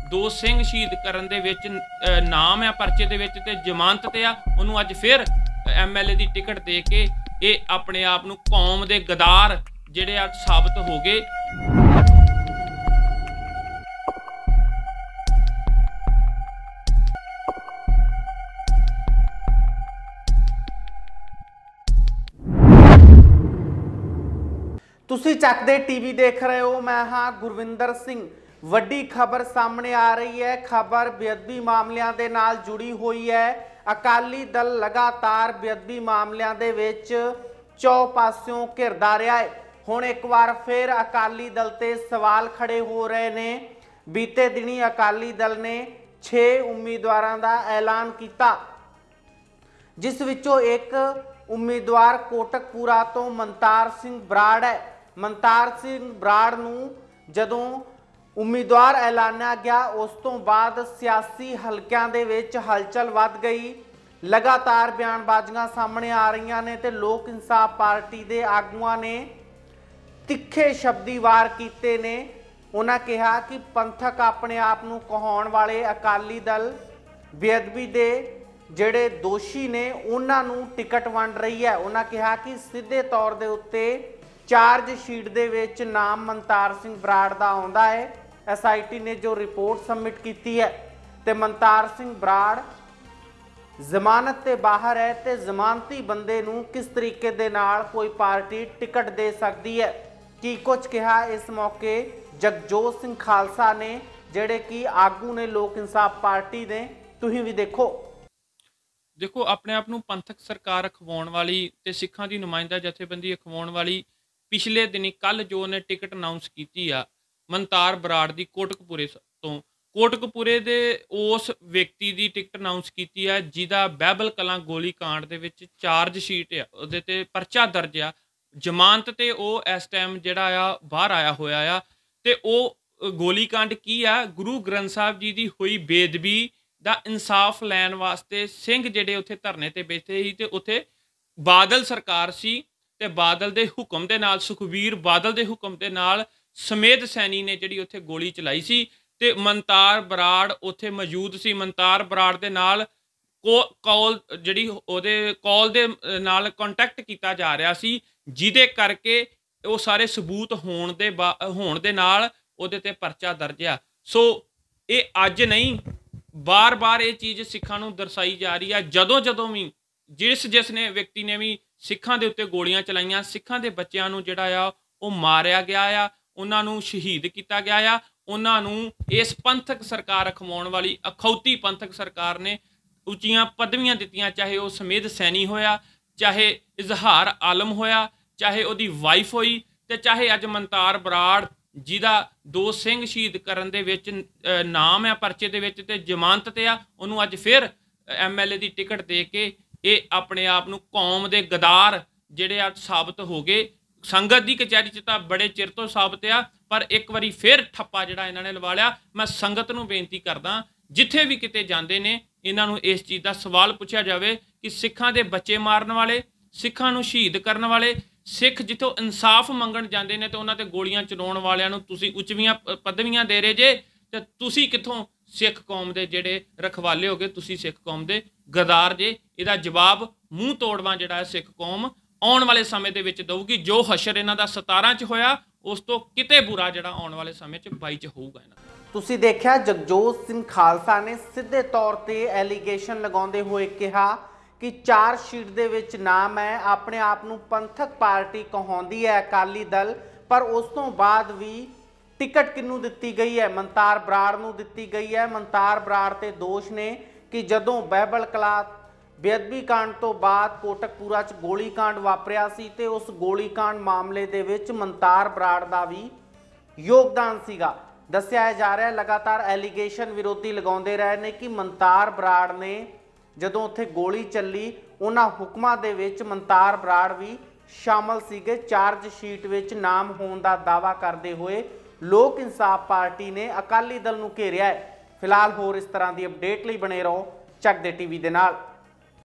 ਦੋ ਸਿੰਘ ਸ਼ਹੀਦ ਕਰਨ ਦੇ ਵਿੱਚ ਨਾਮ ਆ ਪਰਚੇ ਦੇ ਵਿੱਚ ਤੇ ਜ਼ਮਾਨਤ ਤੇ ਆ, ਉਹਨੂੰ ਅੱਜ ਫਿਰ ਐਮਐਲਏ ਦੀ ਟਿਕਟ ਦੇ ਕੇ ਇਹ ਆਪਣੇ ਆਪ ਨੂੰ ਕੌਮ ਦੇ ਗਦਾਰ ਜਿਹੜੇ ਆ ਸਾਬਤ ਹੋ ਗਏ। ਤੁਸੀਂ ਚੱਕਦੇ ਟੀਵੀ ਦੇਖ ਰਹੇ ਹੋ, ਮੈਂ ਹਾਂ ਗੁਰਵਿੰਦਰ ਸਿੰਘ। ਵੱਡੀ ਖਬਰ ਸਾਹਮਣੇ ਆ ਰਹੀ ਹੈ। ਖਬਰ ਬੇਅਦਬੀ ਮਾਮਲਿਆਂ ਦੇ ਨਾਲ ਜੁੜੀ ਹੋਈ ਹੈ। ਅਕਾਲੀ ਦਲ ਲਗਾਤਾਰ ਬੇਅਦਬੀ ਮਾਮਲਿਆਂ ਦੇ ਵਿੱਚ ਚੌ ਪਾਸਿਓਂ ਘਿਰਦਾ ਰਿਹਾ ਹੈ। ਹੁਣ ਇੱਕ ਵਾਰ ਫਿਰ ਅਕਾਲੀ ਦਲ ਤੇ ਸਵਾਲ ਖੜੇ ਹੋ ਰਹੇ ਨੇ। ਬੀਤੇ ਦਿਨੀ ਅਕਾਲੀ ਦਲ ਨੇ 6 ਉਮੀਦਵਾਰਾਂ ਦਾ ਐਲਾਨ ਕੀਤਾ, ਜਿਸ ਵਿੱਚੋਂ ਇੱਕ ਉਮੀਦਵਾਰ ਕੋਟਕਪੂਰਾ ਤੋਂ ਮਨਤਾਰ ਸਿੰਘ ਬਰਾੜ ਹੈ। ਮਨਤਾਰ ਸਿੰਘ ਬਰਾੜ ਨੂੰ ਜਦੋਂ ਉਮੀਦਵਾਰ ਐਲਾਨਿਆ ਗਿਆ। ਉਸ ਤੋਂ ਬਾਅਦ ਸਿਆਸੀ ਹਲਕਿਆਂ ਦੇ ਵਿੱਚ ਹਲਚਲ ਵੱਧ ਗਈ। ਲਗਾਤਾਰ ਬਿਆਨਬਾਜ਼ੀਆਂ ਸਾਹਮਣੇ ਆ ਰਹੀਆਂ ਨੇ ਤੇ ਲੋਕ ਇਨਸਾਫ ਪਾਰਟੀ ਦੇ ਆਗੂਆਂ ਨੇ ਤਿੱਖੇ ਸ਼ਬਦੀ ਵਾਰ ਕੀਤੇ ਨੇ। ਉਹਨਾਂ ਕਿਹਾ ਕਿ ਪੰਥਕ ਆਪਣੇ ਆਪ ਨੂੰ ਕਹਾਉਣ ਵਾਲੇ ਅਕਾਲੀ ਦਲ ਬੇਅਦਬੀ ਦੇ ਜਿਹੜੇ ਦੋਸ਼ੀ ਨੇ, ਉਹਨਾਂ ਨੂੰ ਟਿਕਟ ਵੰਡ ਰਹੀ ਹੈ। ਉਹਨਾਂ ਕਿਹਾ ਕਿ ਸਿੱਧੇ ਤੌਰ ਦੇ ਉੱਤੇ ਚਾਰਜ ਸ਼ੀਟ ਦੇ ਵਿੱਚ ਨਾਮ ਮਨਤਾਰ ਸਿੰਘ ਬਰਾੜ ਦਾ ਆਉਂਦਾ ਹੈ। ਐਸਆਈਟੀ ਨੇ ਜੋ ਰਿਪੋਰਟ ਸਬਮਿਟ ਕੀਤੀ ਹੈ ਤੇ ਮਨਤਾਰ ਸਿੰਘ ਬਰਾੜ, ਜ਼ਮਾਨਤ ਤੇ ਬਾਹਰ ਹੈ ਤੇ ਜ਼ਮਾਨਤੀ ਬੰਦੇ ਨੂੰ ਕਿਸ ਤਰੀਕੇ ਦੇ ਨਾਲ ਕੋਈ ਪਾਰਟੀ ਟਿਕਟ ਦੇ ਸਕਦੀ ਹੈ? ਕੀ ਕੁਝ ਕਿਹਾ ਇਸ ਮੌਕੇ ਜਗਜੋਤ ਸਿੰਘ ਖਾਲਸਾ ਨੇ, ਜਿਹੜੇ ਕਿ ਆਗੂ ਨੇ ਲੋਕ ਇਨਸਾਫ ਪਾਰਟੀ ਦੇ? ਤੁਸੀਂ ਵੀ ਦੇਖੋ। ਦੇਖੋ, ਆਪਣੇ ਆਪ ਨੂੰ ਪੰਥਕ ਸਰਕਾਰ ਅਖਵਾਉਣ ਵਾਲੀ ਤੇ ਸਿੱਖਾਂ ਦੀ ਨੁਮਾਇੰਦਾ ਜਥੇਬੰਦੀ ਅਖਵਾਉਣ ਵਾਲੀ ਪਿਛਲੇ ਦਿਨੀ ਕੱਲ ਜੋ ਨੇ ਟਿਕਟ ਅਨਾਉਂਸ ਕੀਤੀ ਆ ਮਨਤਾਰ ਬਰਾੜ ਦੀ ਕੋਟਕਪੂਰੇ ਤੋਂ। ਕੋਟਕਪੂਰੇ ਦੇ ਉਸ ਵਿਅਕਤੀ ਦੀ ਟਿਕਟ ਅਨਾਉਂਸ ਕੀਤੀ ਹੈ ਜਿਹਦਾ ਬਹਿਬਲ ਕਲਾਂ ਗੋਲੀ ਕਾਂਡ ਦੇ ਵਿੱਚ ਚਾਰਜ ਸ਼ੀਟ ਆ, ਉਹਦੇ ਤੇ ਪਰਚਾ ਦਰਜ ਆ। ਜ਼ਮਾਨਤ ਤੇ ਉਹ ਇਸ ਟਾਈਮ ਜਿਹੜਾ ਆ, ਬਾਹਰ ਆਇਆ ਹੋਇਆ ਆ। ਤੇ ਉਹ ਗੋਲੀ ਕਾਂਡ ਕੀ ਆ? ਗੁਰੂ ਗ੍ਰੰਥ ਸਾਹਿਬ ਜੀ ਦੀ ਹੋਈ ਬੇਦਬੀ ਦਾ ਇਨਸਾਫ ਲੈਣ ਵਾਸਤੇ ਸਿੰਘ ਜਿਹੜੇ ਉੱਥੇ ਧਰਨੇ ਤੇ ਬੈਠੇ ਸੀ ਤੇ ਉੱਥੇ ਬਾਦਲ ਸਰਕਾਰ ਸੀ ਤੇ ਬਾਦਲ ਦੇ ਹੁਕਮ ਦੇ ਨਾਲ ਸੁਖਵੀਰ ਬਾਦਲ ਦੇ ਹੁਕਮ ਦੇ ਨਾਲ ਸਮੇਤ ਸੈਣੀ ਨੇ ਜਿਹੜੀ ਉੱਥੇ ਗੋਲੀ ਚਲਾਈ ਸੀ ਤੇ ਮਨਤਾਰ ਬਰਾੜ ਉੱਥੇ ਮੌਜੂਦ ਸੀ। ਮਨਤਾਰ ਬਰਾੜ ਦੇ ਨਾਲ ਕਾਲ ਜਿਹੜੀ ਉਹਦੇ ਕਾਲ ਦੇ ਨਾਲ ਕੰਟੈਕਟ ਕੀਤਾ ਜਾ ਰਿਹਾ ਸੀ, ਜਿਹਦੇ ਕਰਕੇ ਉਹ ਸਾਰੇ ਸਬੂਤ ਹੋਣ ਦੇ ਬਾ- ਹੋਣ ਦੇ ਨਾਲ ਉਹਦੇ ਤੇ ਪਰਚਾ ਦਰਜ ਆ। ਸੋ ਇਹ ਅੱਜ ਨਹੀਂ, ਬਾਰ-ਬਾਰ ਇਹ ਚੀਜ਼ ਸਿੱਖਾਂ ਨੂੰ ਦਰਸਾਈ ਜਾ ਰਹੀ ਆ। ਜਦੋਂ ਜਦੋਂ ਵੀ ਜਿਸ ਜਿਸ ਨੇ ਵਿਅਕਤੀ ਨੇ ਵੀ ਸਿੱਖਾਂ ਦੇ ਉੱਤੇ ਗੋਲੀਆਂ ਚਲਾਈਆਂ, ਸਿੱਖਾਂ ਦੇ ਬੱਚਿਆਂ ਨੂੰ ਜਿਹੜਾ ਆ ਉਹ ਮਾਰਿਆ ਗਿਆ ਆ। ਉਹਨਾਂ ਨੂੰ ਸ਼ਹੀਦ ਕੀਤਾ ਗਿਆ ਆ। ਉਹਨਾਂ ਨੂੰ ਇਸ ਪੰਥਕ ਸਰਕਾਰ ਅਖਵਾਉਣ ਵਾਲੀ ਅਖੌਤੀ ਪੰਥਕ ਸਰਕਾਰ ਨੇ ਉੱਚੀਆਂ ਪਦਵੀਆਂ ਦਿੱਤੀਆਂ, ਚਾਹੇ ਉਹ ਸਮੇਧ ਸੈਣੀ ਹੋਇਆ, ਚਾਹੇ ਇਜ਼ਹਾਰ ਆਲਮ ਹੋਇਆ, ਚਾਹੇ ਉਹਦੀ ਵਾਈਫ ਹੋਈ ਤੇ ਚਾਹੇ ਅੱਜ ਮਨਤਾਰ ਬਰਾੜ ਜਿਹਦਾ ਦੋ ਸਿੰਘ ਸ਼ਹੀਦ ਕਰਨ ਦੇ ਵਿੱਚ ਨਾਮ ਆ, ਪਰਚੇ ਦੇ ਵਿੱਚ ਤੇ ਜ਼ਮਾਨਤ ਤੇ ਆ, ਉਹਨੂੰ ਅੱਜ ਫਿਰ ਐਮਐਲਏ ਦੀ ਟਿਕਟ ਦੇ ਕੇ ਇਹ ਆਪਣੇ ਆਪ ਨੂੰ ਕੌਮ ਦੇ ਗਦਾਰ ਜਿਹੜੇ ਆ ਸਾਬਤ ਹੋ ਗਏ। ਸੰਗਤ ਦੀ ਕਚਹਿਰੀ 'ਚ ਤਾਂ ਬੜੇ ਚਿਰ ਤੋਂ ਸਾਬਤ ਆ, ਪਰ ਇੱਕ ਵਾਰੀ ਫਿਰ ਠੱਪਾ ਜਿਹੜਾ ਇਹਨਾਂ ਨੇ ਲਵਾ ਲਿਆ, ਮੈਂ ਸੰਗਤ ਨੂੰ ਬੇਨਤੀ ਕਰਦਾ ਜਿੱਥੇ ਵੀ ਕਿਤੇ ਜਾਂਦੇ ਨੇ, ਇਹਨਾਂ ਨੂੰ ਇਸ ਚੀਜ਼ ਦਾ ਸਵਾਲ ਪੁੱਛਿਆ ਜਾਵੇ ਕਿ ਸਿੱਖਾਂ ਦੇ ਬੱਚੇ ਮਾਰਨ ਵਾਲੇ, ਸਿੱਖਾਂ ਨੂੰ ਸ਼ਹੀਦ ਕਰਨ ਵਾਲੇ, ਸਿੱਖ ਜਿੱਥੋਂ ਇਨਸਾਫ ਮੰਗਣ ਜਾਂਦੇ ਨੇ ਤੇ ਉਹਨਾਂ ਤੇ ਗੋਲੀਆਂ ਚਲਾਉਣ ਵਾਲਿਆਂ ਨੂੰ ਤੁਸੀਂ ਉੱਚਵੀਆਂ ਪਦਵੀਆਂ ਦੇ ਰਹੇ ਜੇ, ਤੇ ਤੁਸੀਂ ਕਿੱਥੋਂ ਸਿੱਖ ਕੌਮ ਦੇ ਜਿਹੜੇ ਰਖਵਾਲੇ ਹੋਗੇ, ਤੁਸੀਂ ਸਿੱਖ ਕੌਮ ਦੇ ਗਦਾਰ ਜੇ, ਇਹਦਾ ਜਵਾਬ ਮੂੰਹ ਤੋੜਵਾ ਜਿਹੜਾ ਹੈ ਸਿੱਖ ਕੌਮ ਆਉਣ ਵਾਲੇ ਸਮੇਂ ਦੇ ਵਿੱਚ ਦਊਗੀ। ਜੋ ਹਸ਼ਰ ਇਹਨਾਂ ਦਾ 17 ਚ ਹੋਇਆ, ਉਸ ਤੋਂ ਕਿਤੇ ਬੁਰਾ ਜਿਹੜਾ ਆਉਣ ਵਾਲੇ ਸਮੇਂ ਚ 22 ਚ ਹੋਊਗਾ ਇਹਨਾਂ ਤੁਸੀਂ ਦੇਖਿਆ, ਜਗਜੋਤ ਸਿੰਘ ਖਾਲਸਾ ਨੇ ਸਿੱਧੇ ਤੌਰ ਤੇ ਐਲੀਗੇਸ਼ਨ ਲਗਾਉਂਦੇ ਹੋਏ ਕਿਹਾ ਕਿ ਚਾਰ ਸ਼ੀਟ ਦੇ ਵਿੱਚ ਨਾਮ ਹੈ ਆਪਣੇ ਆਪ ਨੂੰ ਪੰਥਕ ਪਾਰਟੀ ਕਹਾਉਂਦੀ ਹੈ ਅਕਾਲੀ ਦਲ, ਪਰ ਉਸ ਤੋਂ ਬਾਅਦ ਵੀ ਟਿਕਟ ਕਿਹਨੂੰ ਦਿੱਤੀ ਗਈ ਹੈ? ਮਨਤਾਰ ਬਰਾੜ ਨੂੰ ਦਿੱਤੀ ਗਈ ਹੈ। ਮਨਤਾਰ ਬਰਾੜ ਤੇ ਦੋਸ਼ ਨੇ ਕਿ ਜਦੋਂ ਬਹਿਬਲ ਕਲਾ ਬੇਅਦਬੀ ਕਾਂਡ ਤੋਂ ਬਾਅਦ ਕੋਟਕਪੂਰਾ 'ਚ ਗੋਲੀ ਕਾਂਡ ਵਾਪਰਿਆ ਸੀ ਤੇ ਉਸ ਗੋਲੀ ਕਾਂਡ ਮਾਮਲੇ ਦੇ ਵਿੱਚ ਮਨਤਾਰ ਬਰਾੜ ਦਾ ਵੀ ਯੋਗਦਾਨ ਸੀਗਾ। ਦੱਸਿਆ ਜਾ ਰਿਹਾ ਲਗਾਤਾਰ ਐਲੀਗੇਸ਼ਨ ਵਿਰੋਧੀ ਲਗਾਉਂਦੇ ਰਹੇ ਨੇ ਕਿ ਮਨਤਾਰ ਬਰਾੜ ਨੇ ਜਦੋਂ ਉੱਥੇ ਗੋਲੀ ਚੱਲੀ, ਉਹਨਾਂ ਹੁਕਮਾਂ ਦੇ ਵਿੱਚ ਮਨਤਾਰ ਬਰਾੜ ਵੀ ਸ਼ਾਮਲ ਸੀਗੇ। ਚਾਰਜ ਸ਼ੀਟ ਵਿੱਚ ਨਾਮ ਹੋਣ ਦਾ ਦਾਵਾ ਕਰਦੇ ਹੋਏ ਲੋਕ ਇਨਸਾਫ ਪਾਰਟੀ ਨੇ ਅਕਾਲੀ ਦਲ ਨੂੰ ਘੇਰਿਆ ਹੈ। ਫਿਲਹਾਲ ਹੋਰ ਇਸ ਤਰ੍ਹਾਂ ਦੀ ਅਪਡੇਟ ਲਈ ਬਣੇ ਰਹੋ ਚੱਕ ਦੇ ਟੀਵੀ ਦੇ ਨਾਲ।